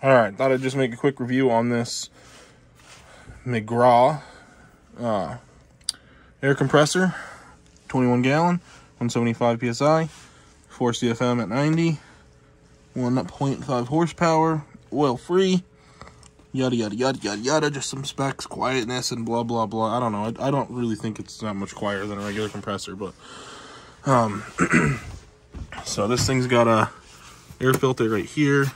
All right, thought I'd just make a quick review on this McGraw uh, air compressor, 21 gallon, 175 psi, 4 CFM at 90, 1.5 horsepower, oil free, yada yada yada yada yada. Just some specs, quietness, and blah blah blah. I don't know. I, I don't really think it's that much quieter than a regular compressor, but um. so this thing's got a air filter right here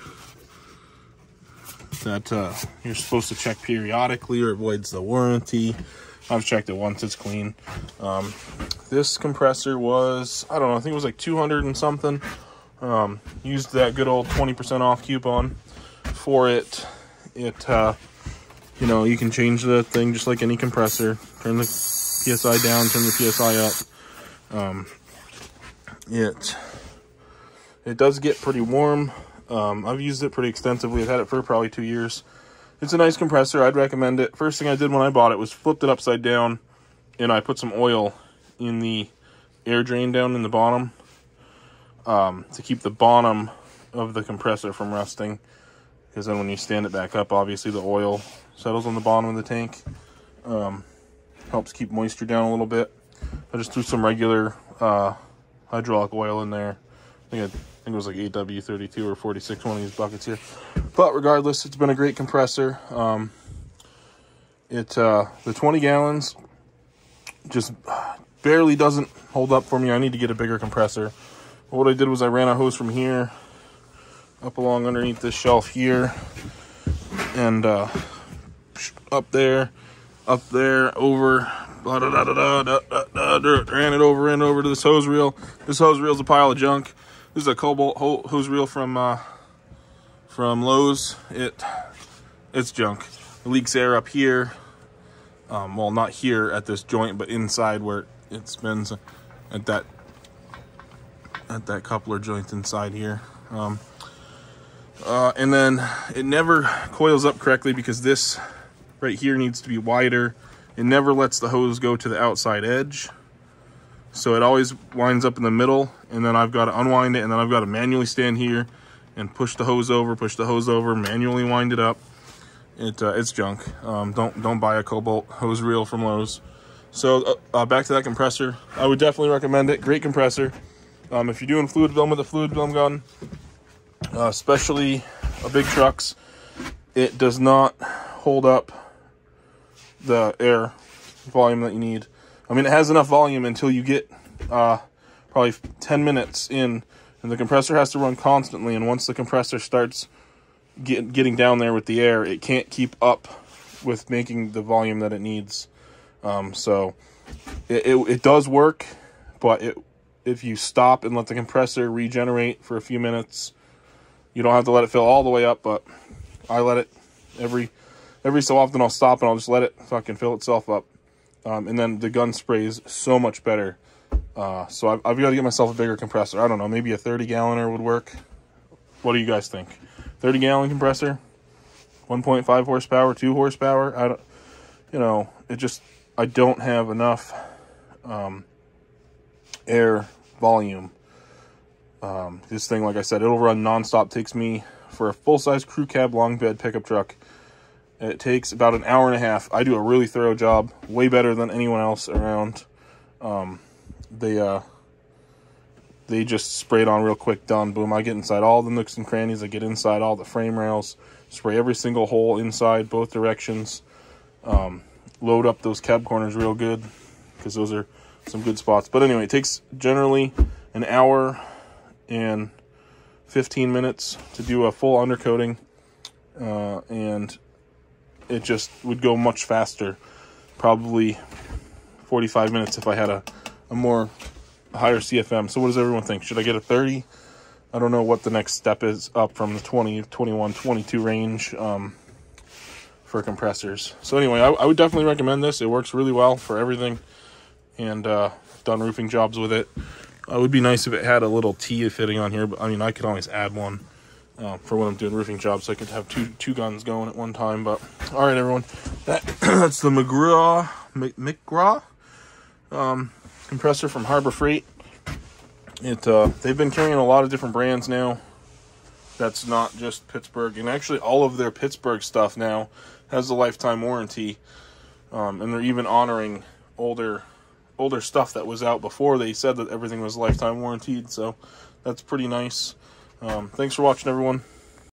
that uh, you're supposed to check periodically or avoids the warranty. I've checked it once, it's clean. Um, this compressor was, I don't know, I think it was like 200 and something. Um, used that good old 20% off coupon for it. It, uh, you know, you can change the thing just like any compressor. Turn the PSI down, turn the PSI up. Um, it, it does get pretty warm. Um, I've used it pretty extensively. I've had it for probably two years. It's a nice compressor. I'd recommend it. First thing I did when I bought it was flipped it upside down and I put some oil in the air drain down in the bottom um, to keep the bottom of the compressor from rusting. Because then when you stand it back up, obviously the oil settles on the bottom of the tank. Um, helps keep moisture down a little bit. I just threw some regular uh, hydraulic oil in there. I think I I think it was like AW32 or 46, one of these buckets here. But regardless, it's been a great compressor. Um, it uh, The 20 gallons just barely doesn't hold up for me. I need to get a bigger compressor. what I did was I ran a hose from here up along underneath this shelf here and uh, up there, up there, over, blah, da, da, da, da, da, da, ran it over and over to this hose reel. This hose reel is a pile of junk. This is a Kobalt hose reel from uh, from Lowe's. It it's junk. It leaks air up here. Um, well, not here at this joint, but inside where it spins at that at that coupler joint inside here. Um, uh, and then it never coils up correctly because this right here needs to be wider. It never lets the hose go to the outside edge. So it always winds up in the middle and then I've got to unwind it and then I've got to manually stand here and push the hose over, push the hose over, manually wind it up. It, uh, it's junk. Um, don't don't buy a Kobalt hose reel from Lowe's. So uh, uh, back to that compressor. I would definitely recommend it. Great compressor. Um, if you're doing fluid film with a fluid film gun, uh, especially a big trucks, it does not hold up the air volume that you need. I mean, it has enough volume until you get uh, probably 10 minutes in, and the compressor has to run constantly. And once the compressor starts get, getting down there with the air, it can't keep up with making the volume that it needs. Um, so it, it, it, does work, but it, if you stop and let the compressor regenerate for a few minutes, you don't have to let it fill all the way up, but I let it every every so often I'll stop and I'll just let it fucking fill itself up. Um, and then the gun sprays so much better. Uh, so I've, I've got to get myself a bigger compressor. I don't know, maybe a 30 galloner would work. What do you guys think? 30 gallon compressor, 1.5 horsepower, 2 horsepower. I don't, you know, it just, I don't have enough um, air volume. Um, this thing, like I said, it'll run nonstop. Takes me for a full size crew cab long bed pickup truck. It takes about an hour and a half. I do a really thorough job, way better than anyone else around. Um, they uh, they just spray it on real quick, done, boom. I get inside all the nooks and crannies. I get inside all the frame rails, spray every single hole inside both directions. Um, load up those cab corners real good because those are some good spots. But anyway, it takes generally an hour and 15 minutes to do a full undercoating. Uh, and it just would go much faster. Probably 45 minutes if I had a a more higher CFM. So what does everyone think? Should I get a 30? I don't know what the next step is up from the 20, 21, 22 range um, for compressors. So anyway, I, I, would definitely recommend this. It works really well for everything. And uh, done roofing jobs with it. Uh, it would be nice if it had a little T fitting on here, but I mean, I could always add one uh, for when I'm doing roofing jobs, so I could have two two guns going at one time. But all right, everyone, that, that's the McGraw McGraw um, compressor from Harbor Freight. It uh, they've been carrying a lot of different brands now. that's not just Pittsburgh. And actually, all of their Pittsburgh stuff now has a lifetime warranty, um, and they're even honoring older older stuff that was out before they said that everything was lifetime warranted. So that's pretty nice. Um, thanks for watching, everyone.